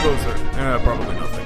closer. Uh, eh, probably nothing.